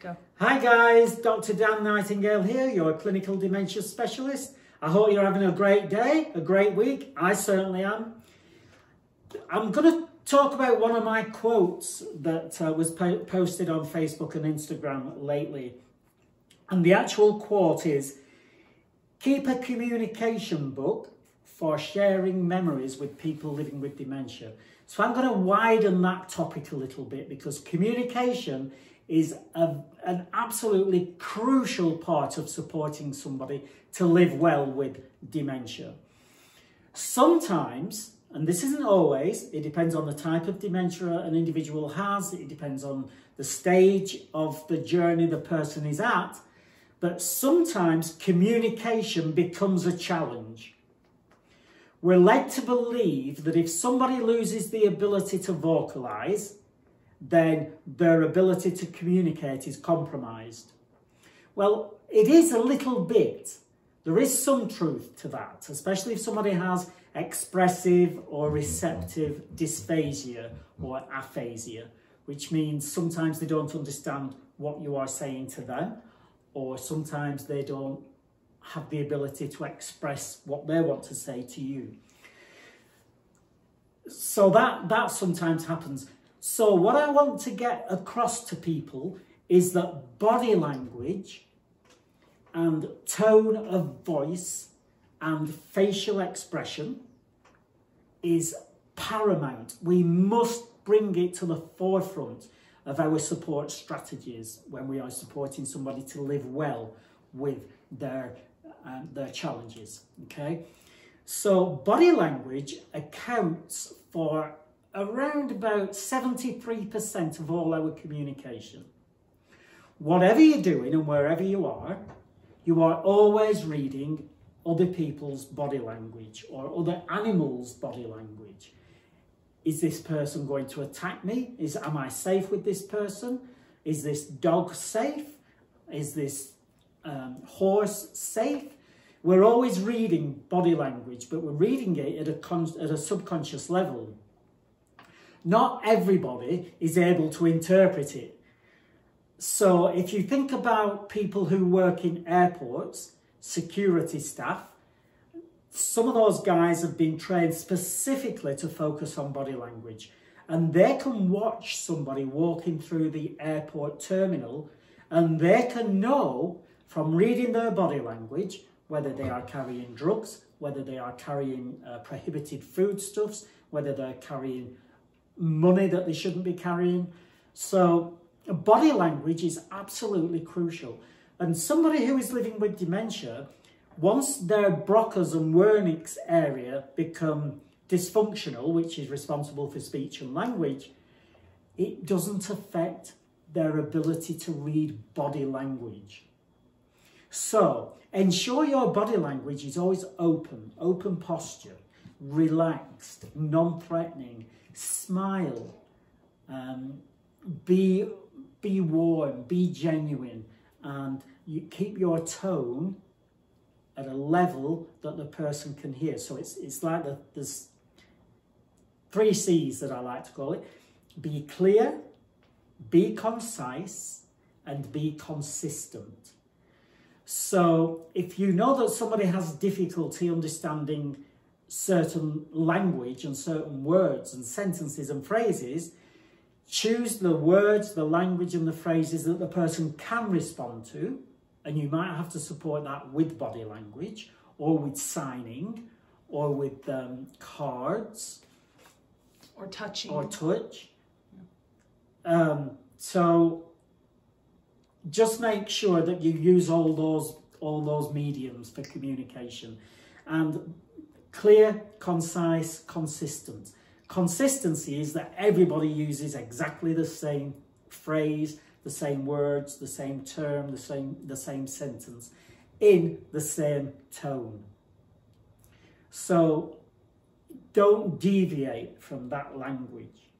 Go. Hi guys, Dr. Dan Nightingale here, your clinical dementia specialist. I hope you're having a great day, a great week. I certainly am. I'm going to talk about one of my quotes that uh, was po posted on Facebook and Instagram lately. And the actual quote is, keep a communication book for sharing memories with people living with dementia. So I'm going to widen that topic a little bit because communication is a, an absolutely crucial part of supporting somebody to live well with dementia. Sometimes, and this isn't always, it depends on the type of dementia an individual has, it depends on the stage of the journey the person is at, but sometimes communication becomes a challenge. We're led to believe that if somebody loses the ability to vocalise, then their ability to communicate is compromised. Well, it is a little bit. There is some truth to that, especially if somebody has expressive or receptive dysphasia or aphasia, which means sometimes they don't understand what you are saying to them, or sometimes they don't have the ability to express what they want to say to you. So that, that sometimes happens. So what I want to get across to people is that body language and tone of voice and facial expression is paramount. We must bring it to the forefront of our support strategies when we are supporting somebody to live well with their, uh, their challenges, okay? So body language accounts for around about 73% of all our communication. Whatever you're doing and wherever you are, you are always reading other people's body language or other animals' body language. Is this person going to attack me? Is Am I safe with this person? Is this dog safe? Is this um, horse safe? We're always reading body language, but we're reading it at a, at a subconscious level. Not everybody is able to interpret it. So if you think about people who work in airports, security staff, some of those guys have been trained specifically to focus on body language. And they can watch somebody walking through the airport terminal and they can know from reading their body language whether they are carrying drugs, whether they are carrying uh, prohibited foodstuffs, whether they're carrying money that they shouldn't be carrying. So body language is absolutely crucial. And somebody who is living with dementia, once their Broca's and Wernicke's area become dysfunctional, which is responsible for speech and language, it doesn't affect their ability to read body language. So ensure your body language is always open, open posture, relaxed, non-threatening, smile, um, be, be warm, be genuine, and you keep your tone at a level that the person can hear. So it's, it's like the, there's three C's that I like to call it. Be clear, be concise, and be consistent. So if you know that somebody has difficulty understanding certain language and certain words and sentences and phrases, choose the words, the language and the phrases that the person can respond to. And you might have to support that with body language or with signing or with um, cards. Or touching. Or touch. Um, so just make sure that you use all those all those mediums for communication and clear, concise, consistent. Consistency is that everybody uses exactly the same phrase, the same words, the same term, the same, the same sentence in the same tone. So don't deviate from that language.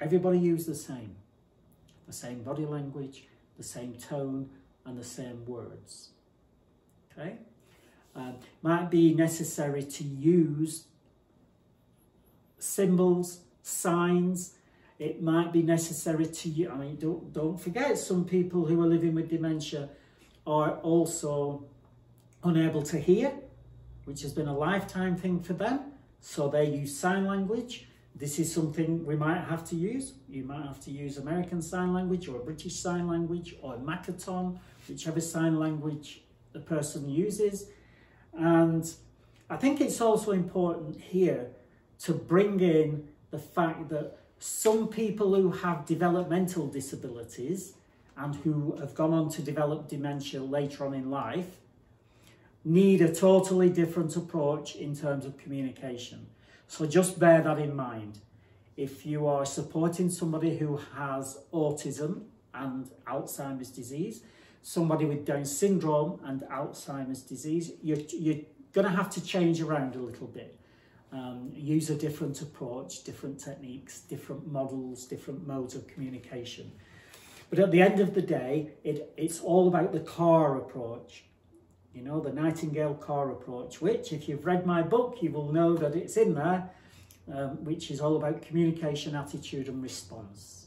Everybody use the same. The same body language, the same tone and the same words. Okay? Um, might be necessary to use symbols, signs. it might be necessary to you. I mean, don't don't forget, some people who are living with dementia are also unable to hear, which has been a lifetime thing for them. So they use sign language. This is something we might have to use. You might have to use American Sign Language or British Sign Language or Makaton, whichever sign language the person uses. And I think it's also important here to bring in the fact that some people who have developmental disabilities and who have gone on to develop dementia later on in life need a totally different approach in terms of communication. So just bear that in mind. If you are supporting somebody who has autism and Alzheimer's disease, somebody with Down syndrome and Alzheimer's disease, you're, you're going to have to change around a little bit. Um, use a different approach, different techniques, different models, different modes of communication. But at the end of the day, it, it's all about the CAR approach. You know, the Nightingale CAR approach, which if you've read my book, you will know that it's in there, um, which is all about communication, attitude and response.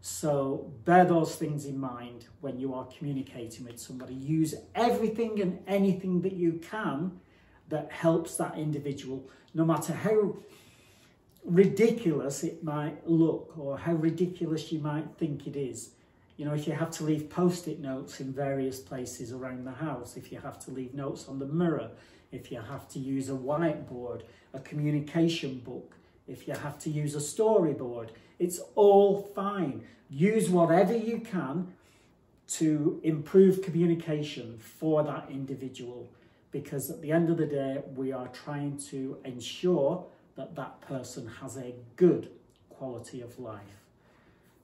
So bear those things in mind when you are communicating with somebody. Use everything and anything that you can that helps that individual, no matter how ridiculous it might look or how ridiculous you might think it is. You know, if you have to leave post-it notes in various places around the house, if you have to leave notes on the mirror, if you have to use a whiteboard, a communication book, if you have to use a storyboard, it's all fine. Use whatever you can to improve communication for that individual because at the end of the day, we are trying to ensure that that person has a good quality of life.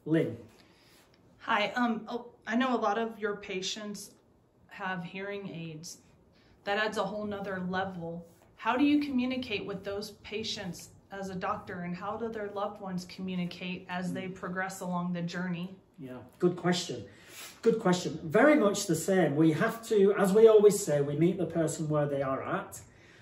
Lynn. Hi, um, oh, I know a lot of your patients have hearing aids. That adds a whole nother level. How do you communicate with those patients as a doctor and how do their loved ones communicate as they mm. progress along the journey? Yeah, good question. Good question. Very much the same. We have to, as we always say, we meet the person where they are at.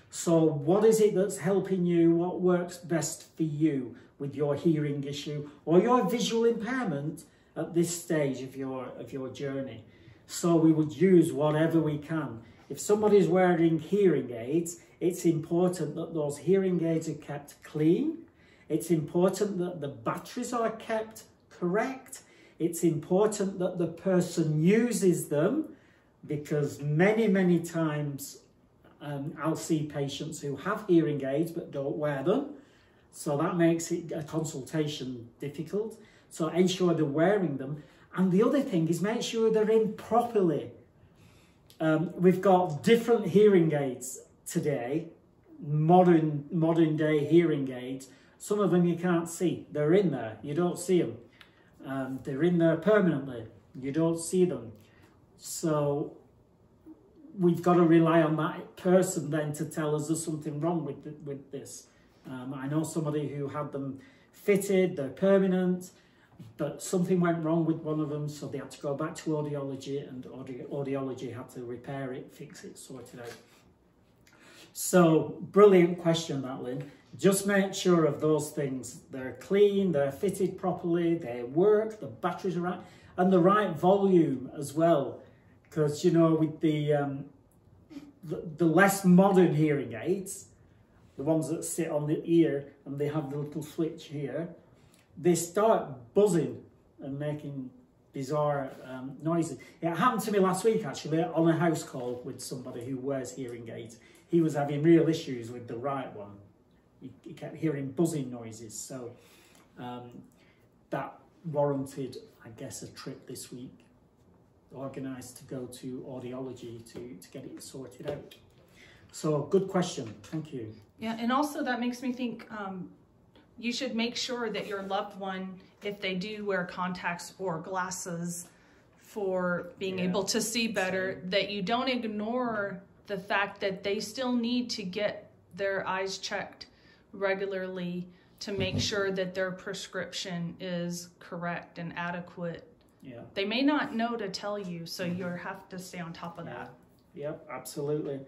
So what is it that's helping you? What works best for you with your hearing issue or your visual impairment at this stage of your, of your journey? So we would use whatever we can. If somebody's wearing hearing aids, it's important that those hearing aids are kept clean. It's important that the batteries are kept correct. It's important that the person uses them because many, many times um, I'll see patients who have hearing aids but don't wear them. So that makes it a consultation difficult. So ensure they're wearing them. And the other thing is make sure they're in properly. Um, we've got different hearing aids today, modern modern day hearing aids. Some of them you can't see. They're in there. You don't see them. Um, they're in there permanently. You don't see them. So we've got to rely on that person then to tell us there's something wrong with, with this. Um, I know somebody who had them fitted, they're permanent, but something went wrong with one of them, so they had to go back to audiology, and audi audiology had to repair it, fix it, sort it out. So, brilliant question, that Lynn. Just make sure of those things. They're clean, they're fitted properly, they work, the batteries are right, and the right volume as well. Because, you know, with the, um, the, the less modern hearing aids, the ones that sit on the ear and they have the little switch here, they start buzzing and making bizarre um, noises. It happened to me last week actually on a house call with somebody who wears hearing aids. He was having real issues with the right one. He, he kept hearing buzzing noises. So um, that warranted, I guess, a trip this week organised to go to audiology to, to get it sorted out. So good question. Thank you. Yeah, and also that makes me think um, you should make sure that your loved one, if they do wear contacts or glasses for being yeah. able to see better, that you don't ignore the fact that they still need to get their eyes checked regularly to make mm-hmm. sure that their prescription is correct and adequate. Yeah. They may not know to tell you, so mm-hmm. you have to stay on top of yeah. that. Yep, absolutely.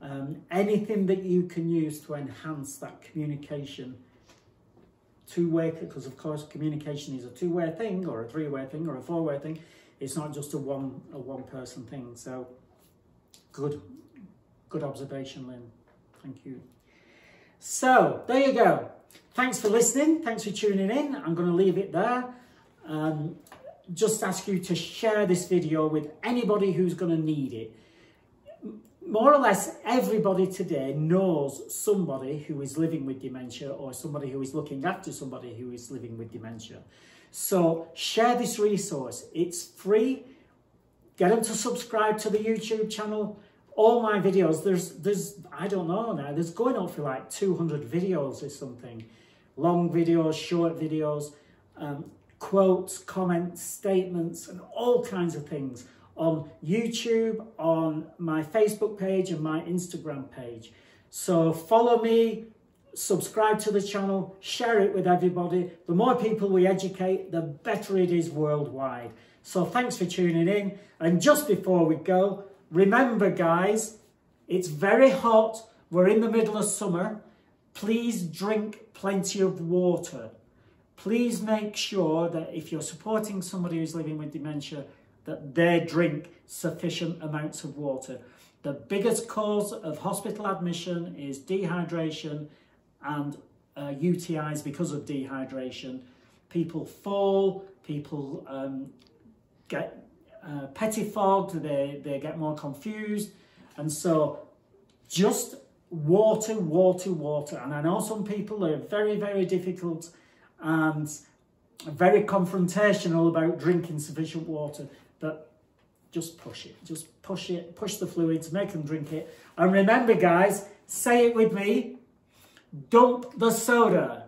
Um, anything that you can use to enhance that communication two-way, because of course communication is a two-way thing, or a three-way thing, or a four-way thing. It's not just a one a one-person thing. So, good, good observation, Lynn. Thank you. So there you go. Thanks for listening. Thanks for tuning in. I'm going to leave it there. Um, just ask you to share this video with anybody who's going to need it. More or less everybody today knows somebody who is living with dementia or somebody who is looking after somebody who is living with dementia. So share this resource. It's free. Get them to subscribe to the YouTube channel. All my videos, there's, there's I don't know now, there's going up for like 200 videos or something. Long videos, short videos. Um, quotes, comments, statements, and all kinds of things on YouTube, on my Facebook page and my Instagram page. So follow me, subscribe to the channel, share it with everybody. The more people we educate, the better it is worldwide. So thanks for tuning in. And just before we go, remember guys, it's very hot. We're in the middle of summer. Please drink plenty of water please make sure that if you're supporting somebody who's living with dementia, that they drink sufficient amounts of water. The biggest cause of hospital admission is dehydration and uh, UTIs because of dehydration. People fall, people um, get uh, pettifogged, they, they get more confused. And so just water, water, water. And I know some people are very, very difficult and very confrontational about drinking sufficient water, but just push it. Just push it, push the fluids, make them drink it. And remember, guys, say it with me, dump the soda.